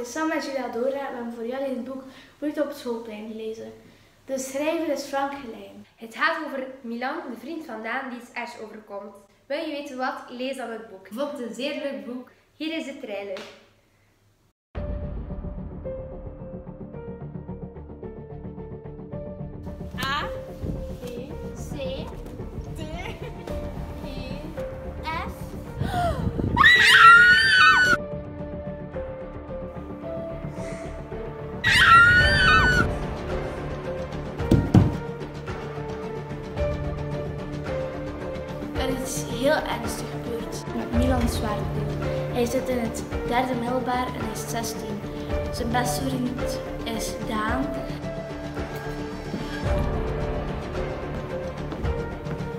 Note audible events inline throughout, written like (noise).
is Sam en Julia Dora. We hebben voor jullie het boek Bloed op het schoolplein gelezen. De schrijver is Frank Gelijn. Het gaat over Milan, de vriend van Daan, die iets ergs overkomt. Wil je weten wat? Lees dan het boek. Ik het een zeer leuk boek. Hier is de trailer. Er iets heel ernstig gebeurd met Milan Zwaardeel. Hij zit in het derde middelbaar en hij is 16. Zijn beste vriend is Daan.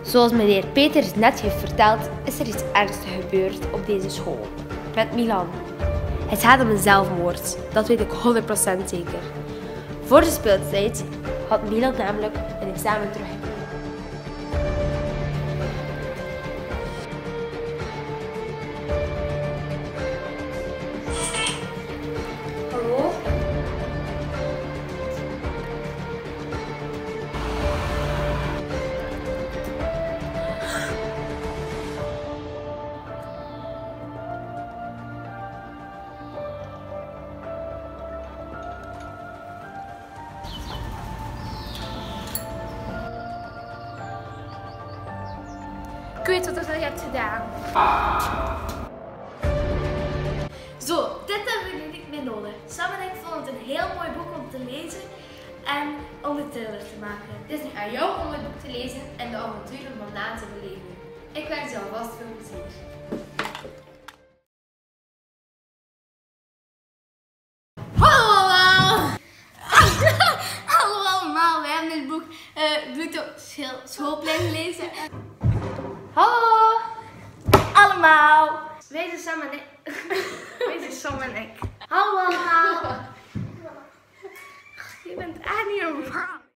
Zoals meneer Peters net heeft verteld, is er iets ernstigs gebeurd op deze school. Met Milan. Het gaat om een zelfmoord, dat weet ik 100% zeker. Voor de speeltijd had Milan namelijk een examen teruggekregen. Ik weet wat je hebt gedaan. Zo, dit hebben we niet meer nodig. Sam en ik vonden het een heel mooi boek om te lezen en om de trailer te maken. Het is nu aan jou om het boek te lezen en de avonturen van Daan te beleven. Ik wens jou vast veel plezier. Hallo allemaal! (laughs) Hallo allemaal, wij hebben het boek uh, op Schil- Schoolplein gelezen. Hallo! Allemaal! Zijn Sam en ik. Wij zijn Sam en ik. Hallo allemaal!